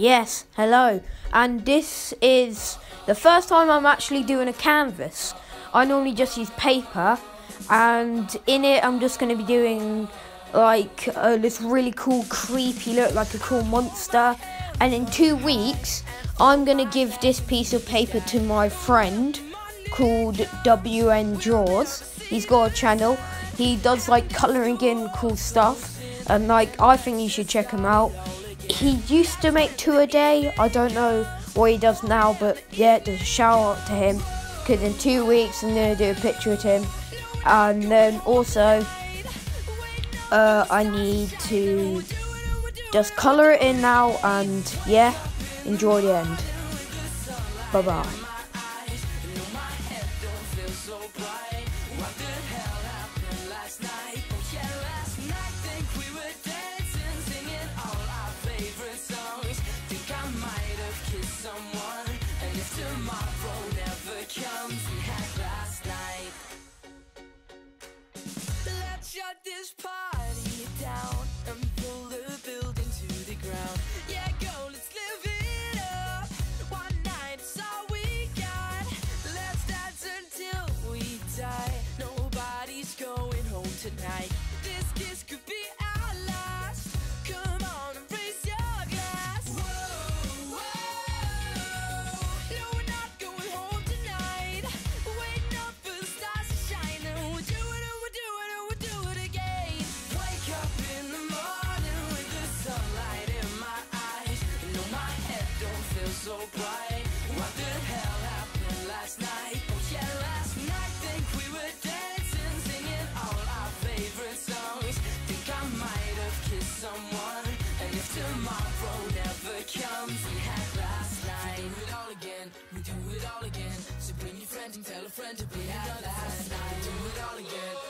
Yes, hello. And this is the first time I'm actually doing a canvas. I normally just use paper, and in it, I'm just going to be doing like uh, this really cool, creepy look, like a cool monster. And in two weeks, I'm going to give this piece of paper to my friend called WN Draws. He's got a channel. He does like colouring in cool stuff, and like I think you should check him out. He used to make two a day. I don't know what he does now, but yeah, just shout out to him. Because in two weeks, I'm gonna do a picture of him, and then also, uh, I need to just colour it in now, and yeah, enjoy the end. Bye bye. Tonight This kiss could be our last. Come on raise your glass. Whoa, whoa. No, we're not going home tonight. Waiting up for the stars to shine And we'll do it and we'll do it and we'll do it again. Wake up in the morning with the sunlight in my eyes. You know my head don't feel so bright. What the hell do it all again. So bring your friend and tell a friend to be at last night do it all again,